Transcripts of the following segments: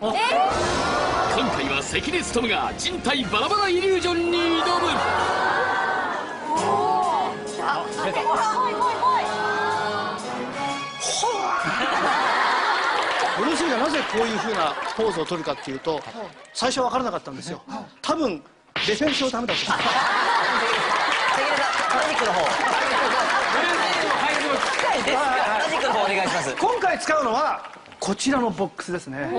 今回は関根勤が人体バラバライリュージョンに挑む。ブルース・リーがなぜこういうふうなポーズを取るかっていうと最初は分からなかったんですよ多分ディフェンスのためだと思う関根さんマジックの方マジックの方お願いします今回使うのはこちらのボックスですね。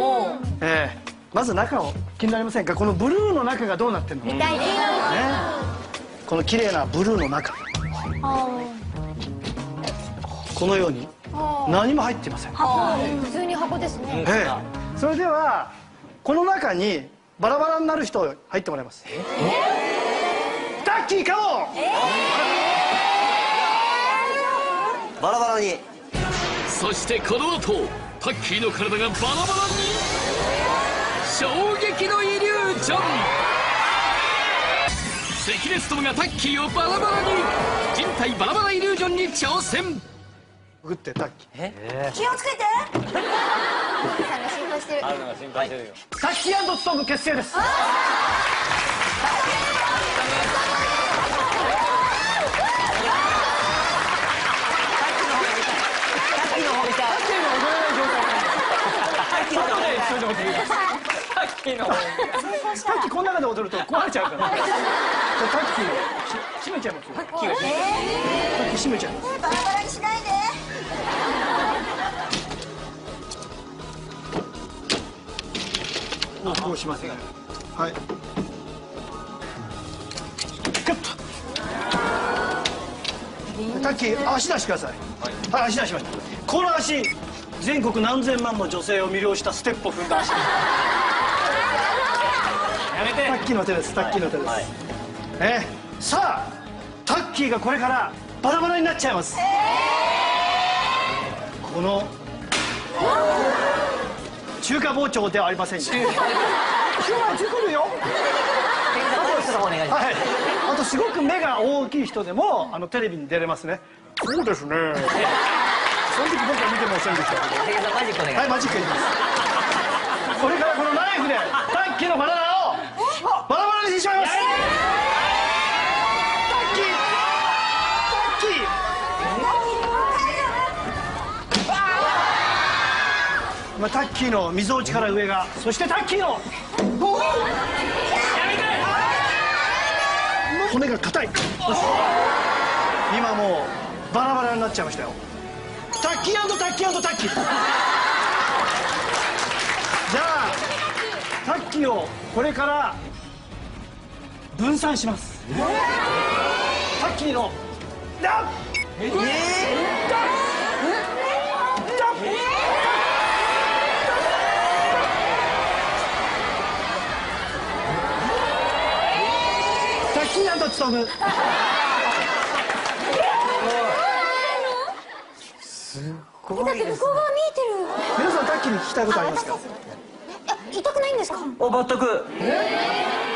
ええ。まず中を気になりませんか？このブルーの中がどうなってるの？ね。この綺麗なブルーの中。このように何も入っていません。普通に箱ですね。ええ。それではこの中にバラバラになる人入ってもらいます。タッキーカモンバラバラにそしてこの後タッキーの体がバラバラに。衝撃のイリュージョン。関根勤がタッキーをバラバラに。人体バラバライリュージョンに挑戦。グってタッキー。気をつけて。さんが心配してるタッキーストーム結成ですキーの。タッキーこの中で踊ると壊れちゃうから。タッキーし閉めちゃいますよ。タッキー閉めちゃいます。バラバラにしないで。こうこうしますね。はい。タッキー足出してください。はい、足出しました。この足全国何千万の女性を魅了したステップを踏んだ足やめて。タッキーの手ですタッキーの手です、ええさあタッキーがこれからバラバラになっちゃいます、この中華包丁ではありませんよ今日は作るよ。はい。あとすごく目が大きい人でもあのテレビに出れますね。そうですねその時僕は見てませんでしたけど。マジックお願いはいマジックいきます。これからこのナイフでタッキーのバナナをバラバラにしてしまいます。タッキー。タッキー。今タッキーの溝落ちから上がそしてタッキーの骨が硬い。今もうバラバラになっちゃいましたよ。タッキータッキータッキーじゃあタッキーをこれから分散します。タッキーの。ダッタッキーと勤む。だって向こう側見えてる。皆さんタッキーに聞きたいことありますか？え痛くないんですか？あ全く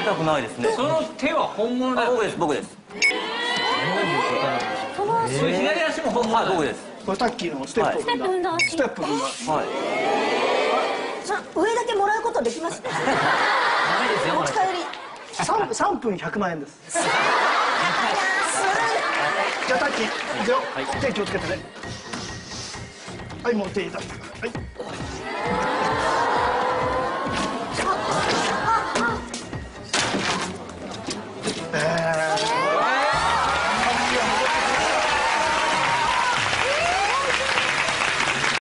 痛くないですね。その手は本物だ。あ僕です僕です。そのそれ左足も本物だ。はい僕です。これタッキーのステップを踏んだ、踏んだステップを踏んだはい。そ上だけもらうことできますダメですよ持ち帰り。3, 3分100万円です。じゃあタッキーいくよ、手気をつけてねはいもう手いた。だき